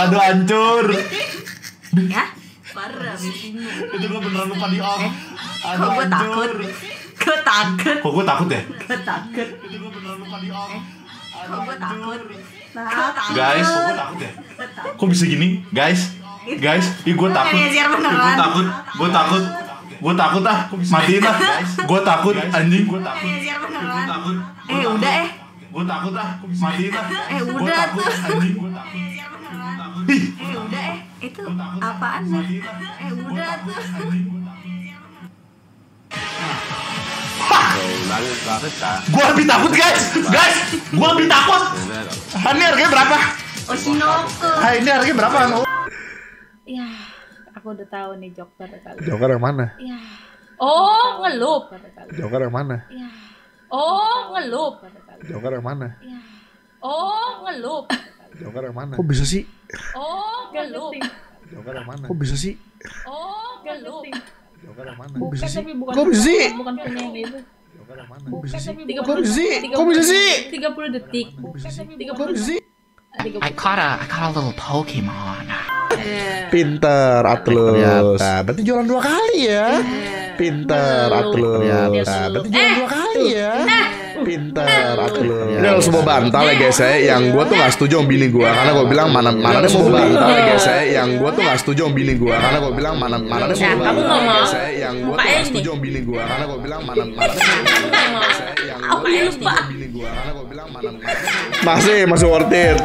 Aduh hancur. Ya? Parah. Itu gue beneran lupa di off. Kok Aduh gue takut? hancur. Gue takut. Kok gue takut ya? Gue takut. Itu gue beneran lupa di off. Kok gue takut? Guys, kok gue takut ya? Kok bisa gini? Guys, guys, ih gue takut. Gue takut, gue takut. Gue takut ah, matiin ah. Gue takut anjing. Gue takut. Eh, beneran. takut. Eh, udah eh. Gue takut ah, matiin ah. Eh, Gue udah takut tuh. anjing. Gue takut. Eh, udah eh. Itu apaan nih? Eh, udah tuh. gue lebih takut guys, guys, gue lebih takut. Ah, Ini harganya berapa? Oshinoko. Ah, ini harganya berapa? Ya, aku udah tahu nih Joker kali. Joker yang mana? Ya. Oh, ngelup. Joker yang mana? Ya. Oh, ngelup. Joker yang mana? Ya. Oh, ngelup. Joker yang mana? Kok bisa sih? Oh, ngelup. Joker yang mana? Kok bisa sih? Oh, ngelup. Joker yang mana? Bukan tapi bukan. Kok bisa sih? Bukan punya yang itu. Joker yang mana? Bukan tapi Kok bisa sih? Kok bisa sih? 30 detik. Kok bisa sih? I caught a I caught a little Pokemon. Pinter Atlus. Ternyata. Nah, berarti jualan dua kali ya. Pinter Atlus. Ternyata. Nah, berarti jualan dua kali ya. Pinter Atlus. Ini Ternyata. lo semua bantal ya guys ya. Yang gue tuh gak setuju sama bini gue karena gue bilang mana mana dia mau bantal ya guys ya. Yang gue tuh gak setuju sama bini gue karena gue bilang mana mana Nah, mau kamu bantal ya guys ya. Yang gue tuh gak setuju sama bini gue karena gue bilang mana mana dia mau bantal ya guys ya. Yang gue tuh gak setuju sama bini gue karena gue bilang mana mana. Masih masih worth it.